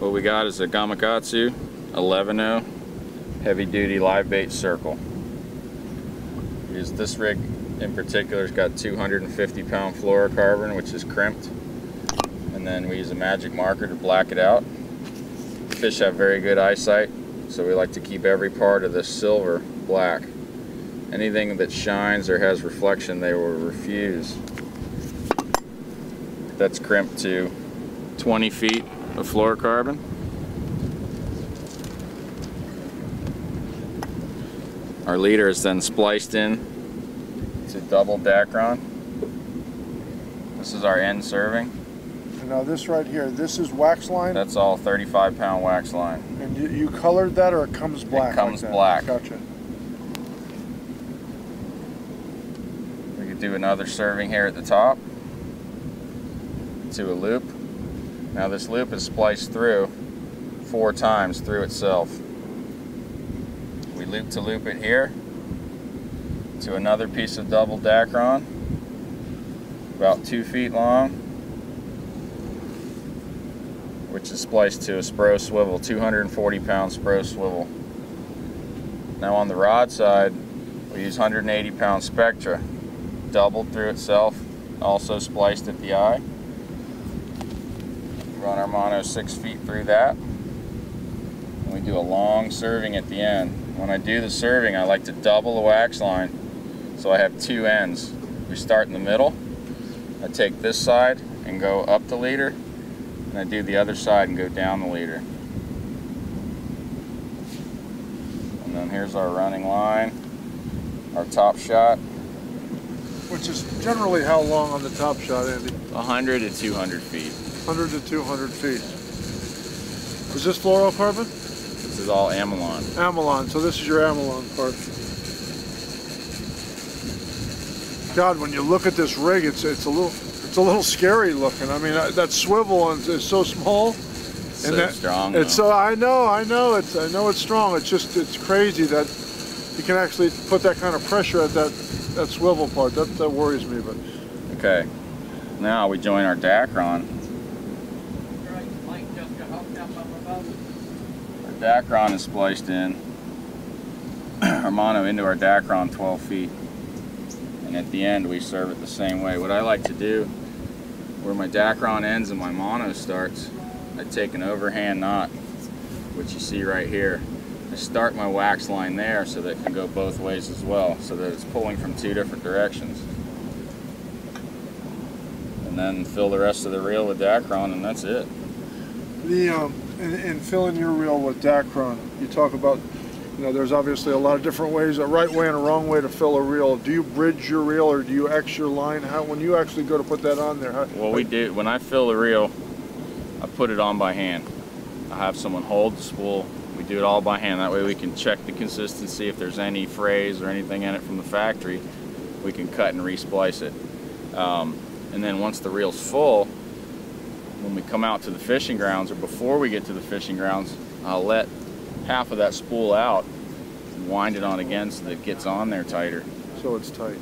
What we got is a Gamakatsu 11 heavy duty live bait circle. Use this rig in particular has got 250 pound fluorocarbon which is crimped and then we use a magic marker to black it out. Fish have very good eyesight so we like to keep every part of this silver black. Anything that shines or has reflection they will refuse. That's crimped to 20 feet of fluorocarbon. Our leader is then spliced in to double Dacron. This is our end serving. And now this right here, this is wax line, That's all 35 pound wax line. and you, you colored that or it comes black? It comes like black. Gotcha. We could do another serving here at the top to a loop. Now this loop is spliced through four times through itself. We loop to loop it here to another piece of double Dacron, about two feet long, which is spliced to a Spro swivel, 240 pound Spro swivel. Now on the rod side, we use 180 pound Spectra, doubled through itself, also spliced at the eye. Run our mono six feet through that. And we do a long serving at the end. When I do the serving, I like to double the wax line so I have two ends. We start in the middle. I take this side and go up the leader, and I do the other side and go down the leader. And then here's our running line, our top shot, Which is generally how long on the top shot, Andy? 100 to 200 feet. 100 to 200 feet. Is this fluorocarbon? This is all Amelon. Amelon, so this is your Amelon part. God, when you look at this rig, it's it's a little it's a little scary looking. I mean, uh, that swivel is, is so small, So that, strong. It's though. so I know, I know, it's I know it's strong. It's just it's crazy that you can actually put that kind of pressure at that that swivel part. That that worries me, but Okay. Now we join our Dacron. Our Dacron is spliced in. our mono into our Dacron 12 feet. And at the end we serve it the same way. What I like to do, where my Dacron ends and my mono starts, I take an overhand knot, which you see right here. I start my wax line there so that it can go both ways as well, so that it's pulling from two different directions and then fill the rest of the reel with Dacron, and that's it. the um, in, in filling your reel with Dacron, you talk about. You know, there's obviously a lot of different ways, a right way and a wrong way to fill a reel. Do you bridge your reel or do you X your line? How, when you actually go to put that on there, how, Well, we do when I fill the reel, I put it on by hand. I have someone hold the spool. We do it all by hand. That way we can check the consistency. If there's any frays or anything in it from the factory, we can cut and resplice it. Um, and then once the reel's full, when we come out to the fishing grounds or before we get to the fishing grounds, I'll let half of that spool out and wind it on again so that it gets on there tighter. so it's tight.